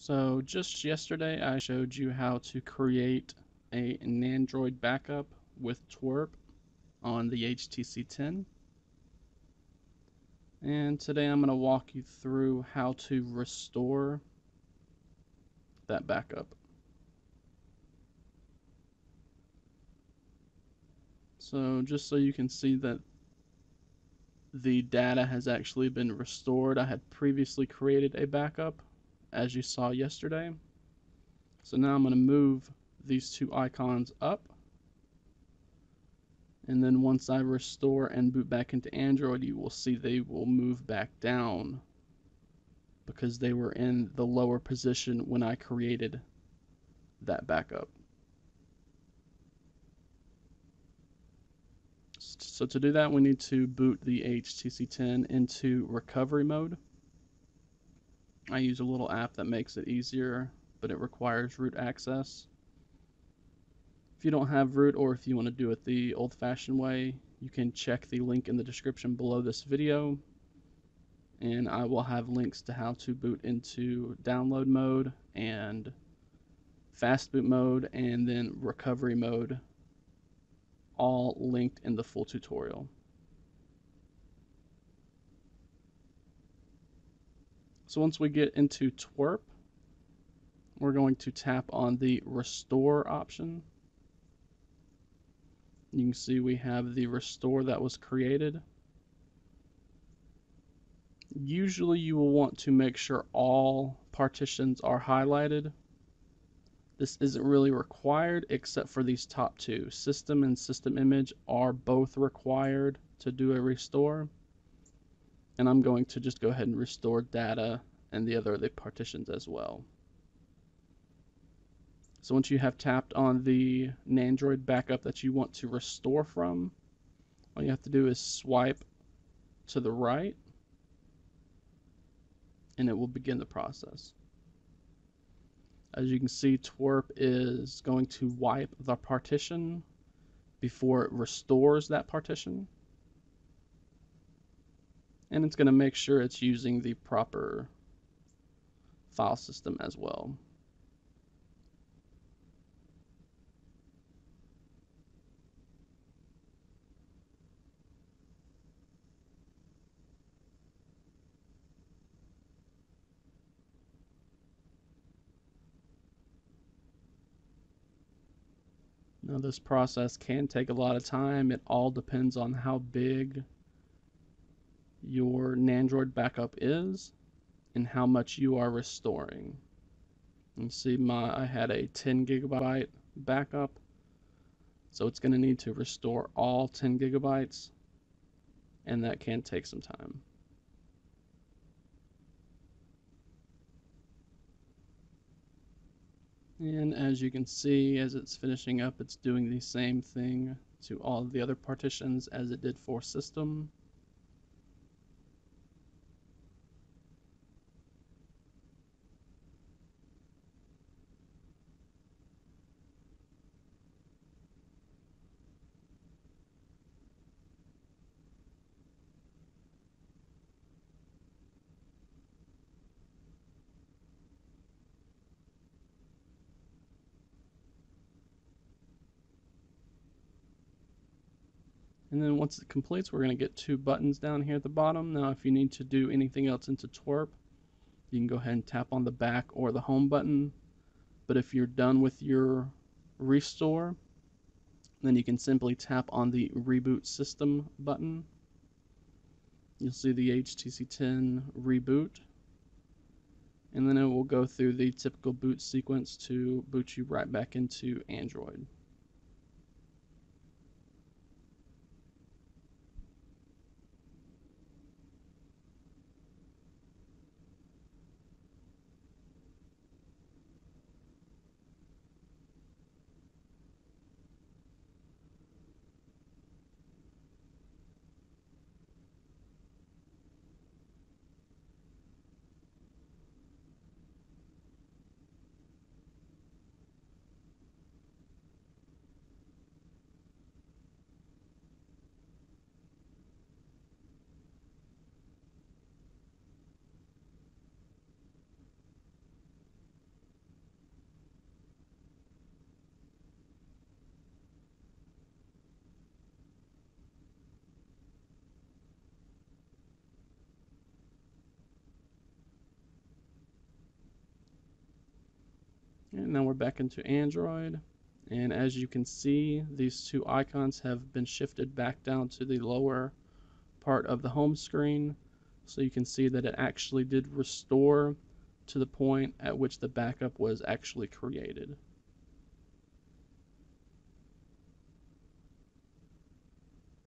So just yesterday I showed you how to create a Nandroid backup with TWRP on the HTC 10. And today I'm going to walk you through how to restore that backup. So just so you can see that the data has actually been restored, I had previously created a backup as you saw yesterday. So now I'm going to move these two icons up. And then once I restore and boot back into Android, you will see they will move back down because they were in the lower position when I created that backup. So to do that, we need to boot the HTC 10 into recovery mode. I use a little app that makes it easier, but it requires root access. If you don't have root or if you want to do it the old-fashioned way, you can check the link in the description below this video and I will have links to how to boot into download mode and fast boot mode and then recovery mode all linked in the full tutorial. So once we get into TWRP, we're going to tap on the restore option. You can see we have the restore that was created. Usually you will want to make sure all partitions are highlighted. This isn't really required except for these top two. System and system image are both required to do a restore and I'm going to just go ahead and restore data and the other the partitions as well. So once you have tapped on the Nandroid backup that you want to restore from, all you have to do is swipe to the right and it will begin the process. As you can see, TWRP is going to wipe the partition before it restores that partition and it's going to make sure it's using the proper file system as well. Now this process can take a lot of time. It all depends on how big your Nandroid backup is and how much you are restoring. You see my I had a 10 gigabyte backup so it's going to need to restore all 10 gigabytes and that can take some time. And as you can see, as it's finishing up, it's doing the same thing to all the other partitions as it did for system. And then once it completes, we're going to get two buttons down here at the bottom. Now, if you need to do anything else into TWRP, you can go ahead and tap on the back or the home button. But if you're done with your restore, then you can simply tap on the reboot system button. You'll see the HTC 10 reboot. And then it will go through the typical boot sequence to boot you right back into Android. And now we're back into Android. And as you can see, these two icons have been shifted back down to the lower part of the home screen. So you can see that it actually did restore to the point at which the backup was actually created.